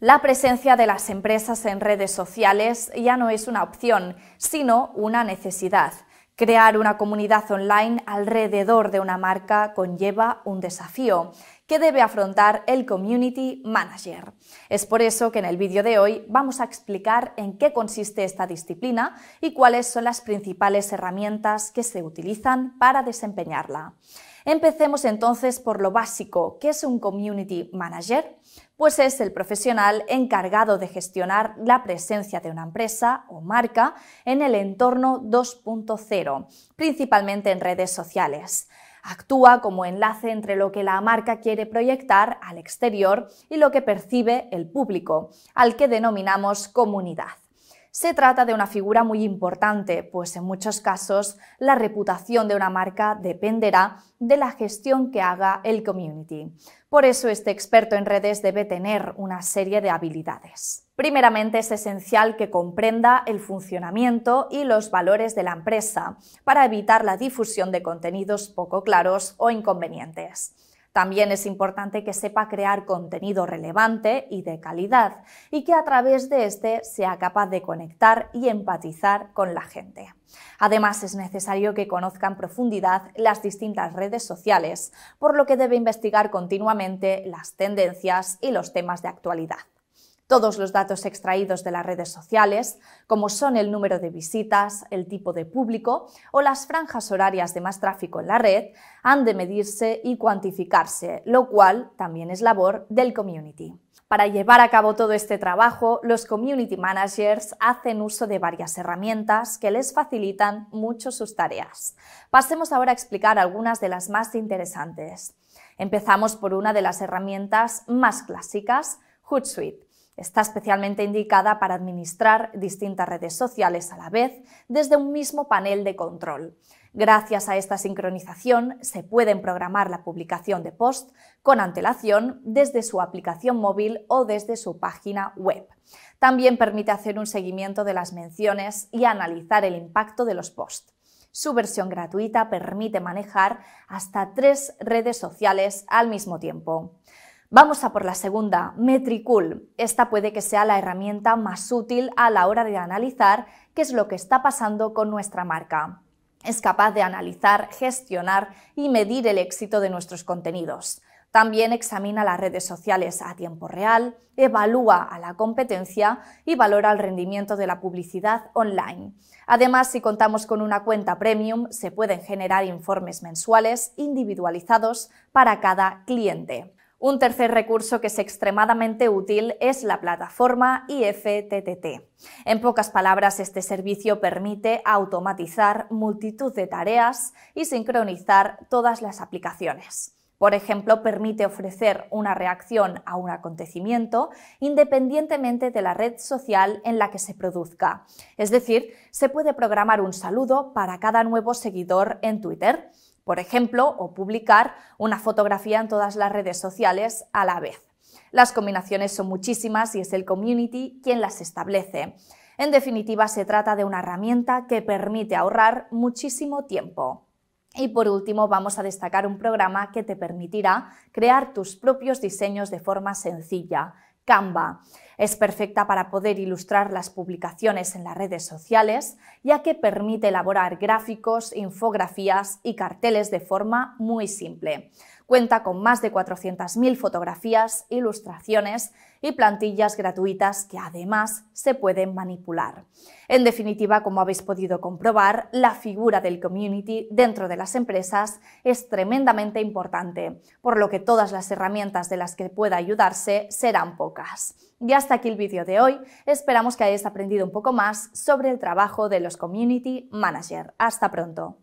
La presencia de las empresas en redes sociales ya no es una opción, sino una necesidad. Crear una comunidad online alrededor de una marca conlleva un desafío que debe afrontar el Community Manager. Es por eso que en el vídeo de hoy vamos a explicar en qué consiste esta disciplina y cuáles son las principales herramientas que se utilizan para desempeñarla. Empecemos entonces por lo básico. ¿Qué es un Community Manager? Pues es el profesional encargado de gestionar la presencia de una empresa o marca en el entorno 2.0, principalmente en redes sociales. Actúa como enlace entre lo que la marca quiere proyectar al exterior y lo que percibe el público, al que denominamos comunidad. Se trata de una figura muy importante, pues en muchos casos la reputación de una marca dependerá de la gestión que haga el community. Por eso este experto en redes debe tener una serie de habilidades. Primeramente es esencial que comprenda el funcionamiento y los valores de la empresa para evitar la difusión de contenidos poco claros o inconvenientes. También es importante que sepa crear contenido relevante y de calidad y que a través de este sea capaz de conectar y empatizar con la gente. Además, es necesario que conozca en profundidad las distintas redes sociales, por lo que debe investigar continuamente las tendencias y los temas de actualidad. Todos los datos extraídos de las redes sociales, como son el número de visitas, el tipo de público o las franjas horarias de más tráfico en la red, han de medirse y cuantificarse, lo cual también es labor del community. Para llevar a cabo todo este trabajo, los community managers hacen uso de varias herramientas que les facilitan mucho sus tareas. Pasemos ahora a explicar algunas de las más interesantes. Empezamos por una de las herramientas más clásicas, Hootsuite Está especialmente indicada para administrar distintas redes sociales a la vez desde un mismo panel de control. Gracias a esta sincronización se pueden programar la publicación de post con antelación desde su aplicación móvil o desde su página web. También permite hacer un seguimiento de las menciones y analizar el impacto de los posts. Su versión gratuita permite manejar hasta tres redes sociales al mismo tiempo. Vamos a por la segunda, Metricool. Esta puede que sea la herramienta más útil a la hora de analizar qué es lo que está pasando con nuestra marca. Es capaz de analizar, gestionar y medir el éxito de nuestros contenidos. También examina las redes sociales a tiempo real, evalúa a la competencia y valora el rendimiento de la publicidad online. Además, si contamos con una cuenta premium, se pueden generar informes mensuales individualizados para cada cliente. Un tercer recurso que es extremadamente útil es la plataforma IFTTT. En pocas palabras, este servicio permite automatizar multitud de tareas y sincronizar todas las aplicaciones. Por ejemplo, permite ofrecer una reacción a un acontecimiento independientemente de la red social en la que se produzca. Es decir, se puede programar un saludo para cada nuevo seguidor en Twitter por ejemplo, o publicar una fotografía en todas las redes sociales a la vez. Las combinaciones son muchísimas y es el community quien las establece. En definitiva, se trata de una herramienta que permite ahorrar muchísimo tiempo. Y por último, vamos a destacar un programa que te permitirá crear tus propios diseños de forma sencilla, Canva. Es perfecta para poder ilustrar las publicaciones en las redes sociales, ya que permite elaborar gráficos, infografías y carteles de forma muy simple. Cuenta con más de 400.000 fotografías, ilustraciones y plantillas gratuitas que además se pueden manipular. En definitiva, como habéis podido comprobar, la figura del community dentro de las empresas es tremendamente importante, por lo que todas las herramientas de las que pueda ayudarse serán pocas. Y hasta aquí el vídeo de hoy. Esperamos que hayáis aprendido un poco más sobre el trabajo de los community manager. Hasta pronto.